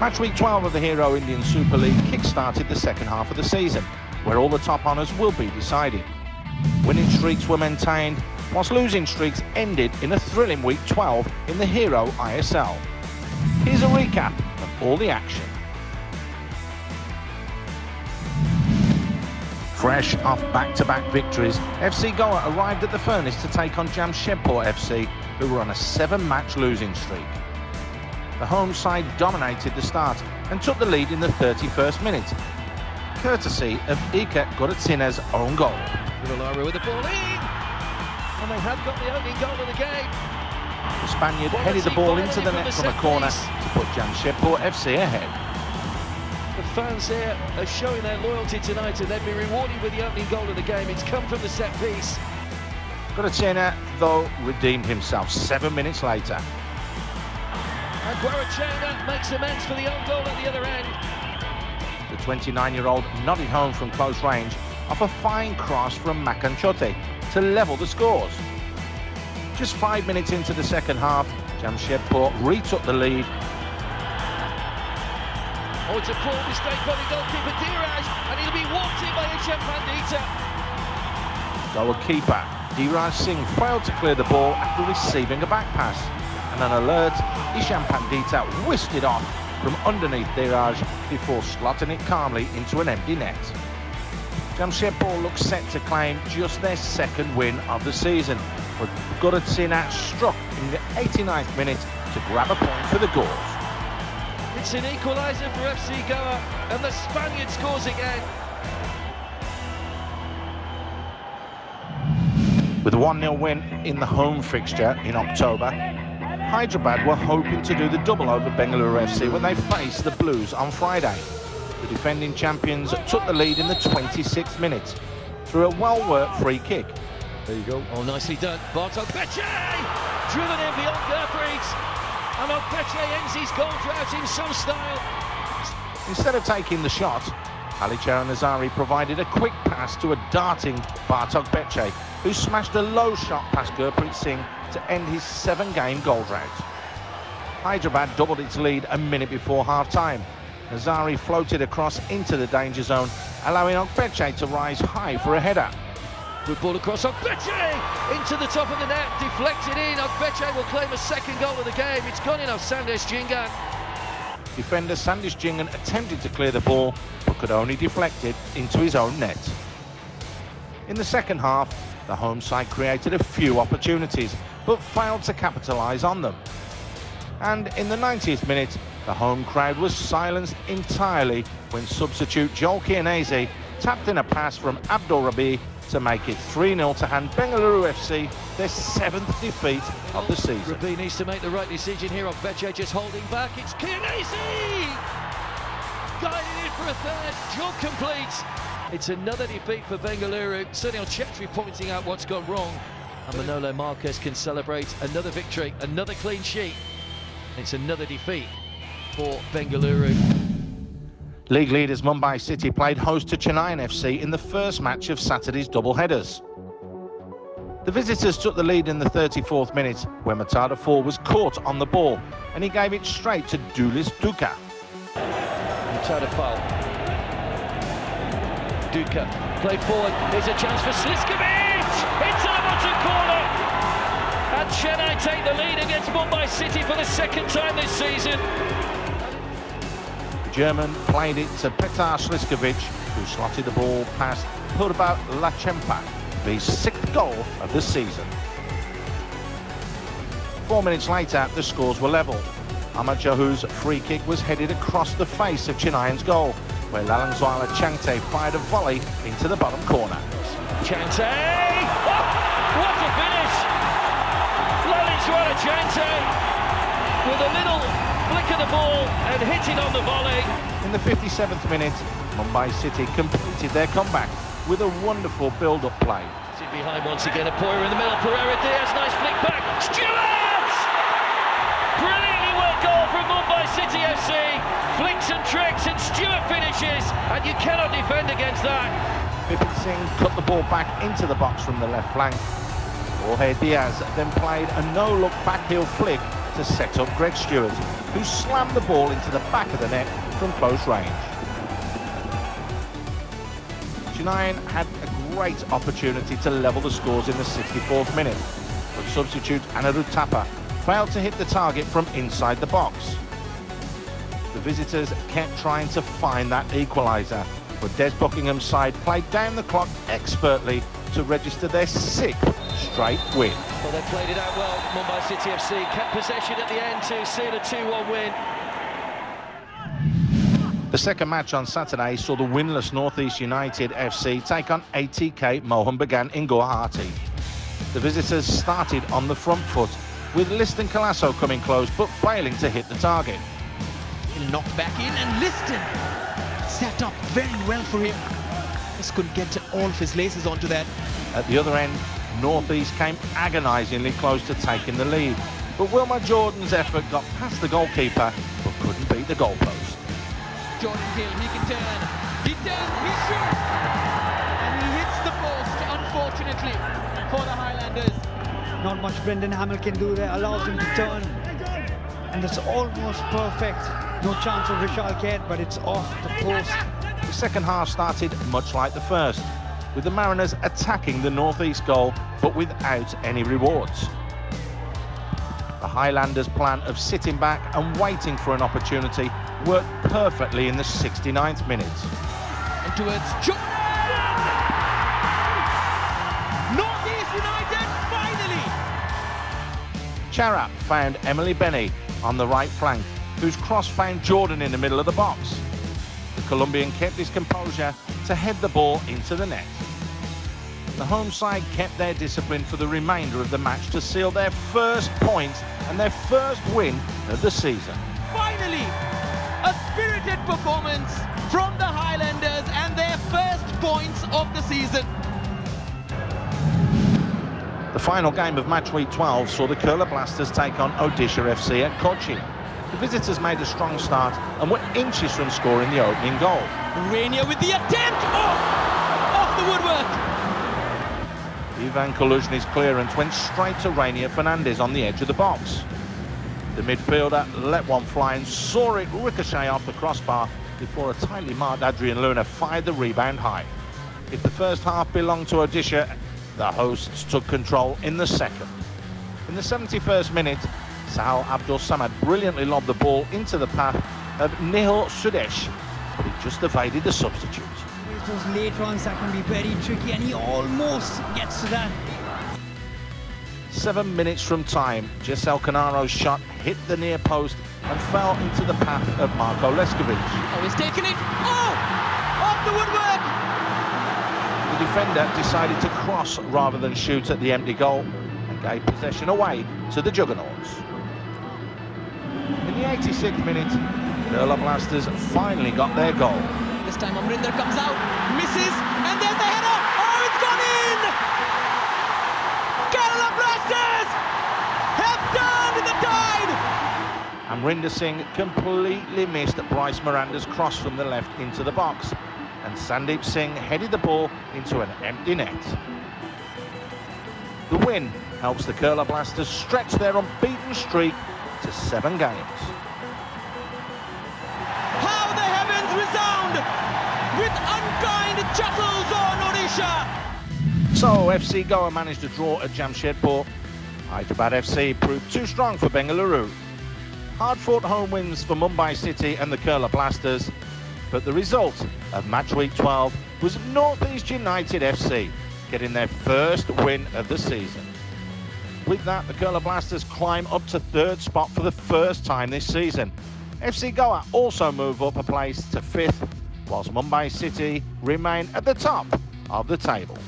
Match week 12 of the Hero Indian Super League kick-started the second half of the season, where all the top honours will be decided. Winning streaks were maintained, whilst losing streaks ended in a thrilling week 12 in the Hero ISL. Here's a recap of all the action. Fresh off back-to-back victories, FC Goa arrived at the Furnace to take on Jamshedpur FC, who were on a seven-match losing streak. The home side dominated the start and took the lead in the 31st minute, courtesy of Iker Guarrotxena's own goal. With the ball in, and they have got the opening goal of the game. The Spaniard headed the ball into the net from a corner to put Jamshedpur FC ahead. The fans here are showing their loyalty tonight and they've been rewarded with the opening goal of the game. It's come from the set piece. Goratsina, though, redeemed himself seven minutes later. And Guarrotxena makes amends for the own goal at the other end. The 29-year-old nodded home from close range off a fine cross from Makan Chothe to level the scores. Just five minutes into the second half, Jamshedpur retook the lead Oh, it's a poor mistake by the goalkeeper Dheeraj, and he'll be walked in by Ishan Pandita. Goal keeper Dheeraj Singh failed to clear the ball after receiving a back pass. And an alert, Ishan Pandita whisked it off from underneath Dheeraj before slotting it calmly into an empty net. Jamshedpur looks set to claim just their second win of the season, but Guarrotxena struck in the 89th minute to grab a point for the Gaurs. It's an equaliser for FC Goa, and the Spaniard scores again. With a 1-0 win in the home fixture in October, Hyderabad were hoping to do the double over Bengaluru FC when they faced the Blues on Friday. The defending champions took the lead in the 26th minute through a well-worked free kick. There you go. Oh, nicely done. Bart Ogbeche! Driven in beyond Gurpreet. And oh, Ogbeche ends his goal drought in some style. Instead of taking the shot, Ali Narzary provided a quick pass to a darting Bart Ogbeche, who smashed a low shot past Gurpreet Singh to end his seven-game goal drought. Hyderabad doubled its lead a minute before half-time. Narzary floated across into the danger zone, allowing Ogbeche to rise high for a header. Good ball across Ogbeche into the top of the net, deflected in. Ogbeche will claim a second goal of the game. It's gone in off Sandesh Jhingan. Defender Sandesh Jhingan attempted to clear the ball, but could only deflect it into his own net. In the second half, the home side created a few opportunities, but failed to capitalise on them. And in the 90th minute, the home crowd was silenced entirely when substitute Joel Chianese tapped in a pass from Abdul Rabeeh to make it 3-0 to hand Bengaluru FC their seventh defeat of the season. Rabeeh needs to make the right decision here Ogbeche just holding back. It's Chianese! Guided in for a third, job complete. It's another defeat for Bengaluru. Sunil Chhetri pointing out what's gone wrong. And Manolo Marquez can celebrate another victory, another clean sheet. It's another defeat for Bengaluru. League leaders Mumbai City played host to Chennaiyin FC in the first match of Saturday's double headers. The visitors took the lead in the 34th minute when Matada 4 was caught on the ball and he gave it straight to Julius Düker. Matada foul. Düker played forward. Here's a chance for Sliskovic! Into the bottom corner! And Chennai take the lead against Mumbai City for the second time this season. The German played it to Petar Sliskovic, who slotted the ball past Phurba Lachenpa, the sixth goal of the season. Four minutes later, the scores were level. Ahmed Jahouh's free kick was headed across the face of Chennai's goal, where Lallianzuala Chhangte fired a volley into the bottom corner. Chhangte! Oh, what a finish! Lallianzuala Chhangte with a little flick of the ball and hit it on the volley. In the 57th minute, Mumbai City completed their comeback with a wonderful build-up play. Behind once again, a Apuia in the middle, Pereyra Diaz, nice flick back, Stewart! And you cannot defend against that. Bipin Singh cut the ball back into the box from the left flank. Jorge Diaz then played a no-look backheel flick to set up Greg Stewart, who slammed the ball into the back of the net from close range. Chennai had a great opportunity to level the scores in the 64th minute, but substitute Anirudh Thapa failed to hit the target from inside the box. The visitors kept trying to find that equaliser, but Des Buckingham's side played down the clock expertly to register their sixth straight win. Well, they played it out well, Mumbai City FC, kept possession at the end to seal a 2-1 win. The second match on Saturday saw the winless Northeast United FC take on ATK Mohun Bagan in Guwahati. The visitors started on the front foot, with Liston Colaco coming close but failing to hit the target. He'll knock back in and Liston set up very well for him. Just couldn't get all of his laces onto that. At the other end, Northeast came agonisingly close to taking the lead. But Wilmar Jordan's effort got past the goalkeeper but couldn't beat the goalpost. Jordan Gil, he can turn. He turns, he shoots! And he hits the post, unfortunately, for the Highlanders. Not much Brendan Hamill can do there, allows him to turn. And it's almost perfect. No chance of Vishal Kaith, but it's off the post. The second half started much like the first, with the Mariners attacking the northeast goal, but without any rewards. The Highlanders' plan of sitting back and waiting for an opportunity worked perfectly in the 69th minute. And towards Jordan! Northeast United finally! Charap found Emil Benny on the right flank, whose cross found Jordan in the middle of the box. The Colombian kept his composure to head the ball into the net. The home side kept their discipline for the remainder of the match to seal their first point and their first win of the season. Finally, a spirited performance from the Highlanders and their first points of the season. The final game of match week 12 saw the Kerala Blasters take on Odisha FC at Kochi. The visitors made a strong start and were inches from scoring the opening goal. Raynier with the attempt! Oh! Off the woodwork! Ivan Kaluzhny's clearance went straight to Raynier Fernandes on the edge of the box. The midfielder let one fly and saw it ricochet off the crossbar before a tightly marked Adrian Luna fired the rebound high. If the first half belonged to Odisha, the hosts took control in the second. In the 71st minute, Sahal Abdul Samad brilliantly lobbed the ball into the path of Nihal Sudeesh, but he just evaded the substitute. Those late runs that can be very tricky, and he almost gets to that. Seven minutes from time, Jessel Carneiro's shot hit the near post and fell into the path of Marco Leskovic. Oh, he's taken it! Oh! Off the woodwork! The defender decided to cross rather than shoot at the empty goal and gave possession away to the Juggernauts. In the 86th minute, Kerala Blasters finally got their goal. This time Amrinder comes out, misses, and there's the header! Oh, it's gone in! Kerala Blasters have turned the tide! Amrinder Singh completely missed Bryce Miranda's cross from the left into the box, and Sandeep Singh headed the ball into an empty net. The win helps the Kerala Blasters stretch their unbeaten streak to seven games. How the heavens resound with unkind chuckles on Odisha! So FC Goa managed to draw at Jamshedpur. Hyderabad FC proved too strong for Bengaluru. Hard-fought home wins for Mumbai City and the Kerala Blasters, but the result of match week 12 was Northeast United FC getting their first win of the season. With that, the Kerala Blasters climb up to third spot for the first time this season. FC Goa also move up a place to fifth, whilst Mumbai City remain at the top of the table.